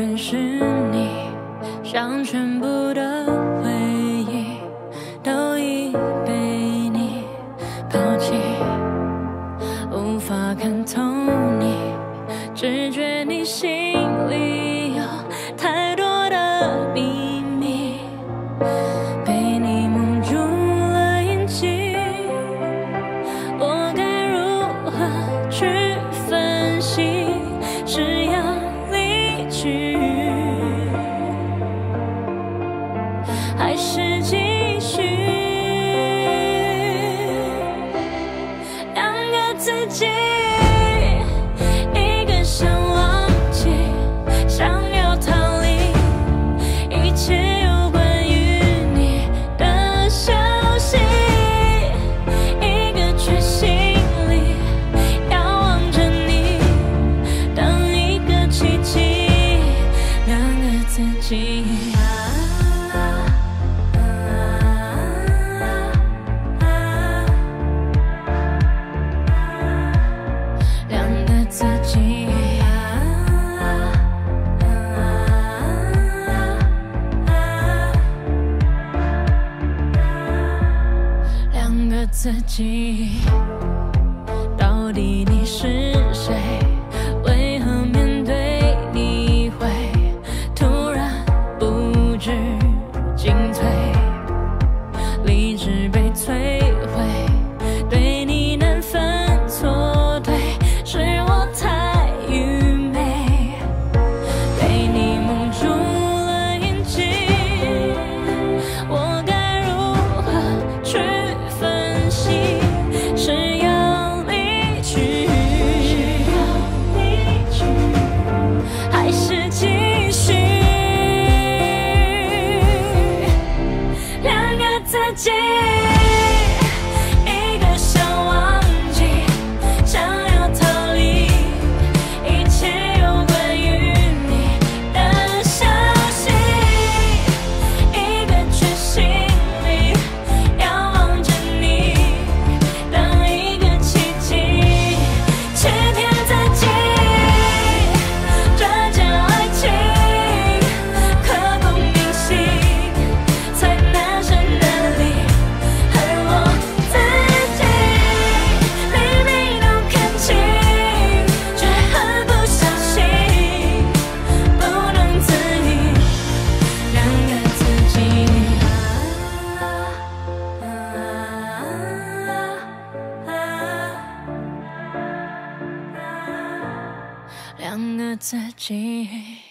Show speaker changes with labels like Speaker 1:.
Speaker 1: 认识你像全部的回忆都已被你抛弃无法看透你只觉你心里有太多的秘密。一个想忘记，想要逃离一切有关于你的消息。一个却心里遥望着你，等一个奇迹，两个自己。自己。到底你是自己。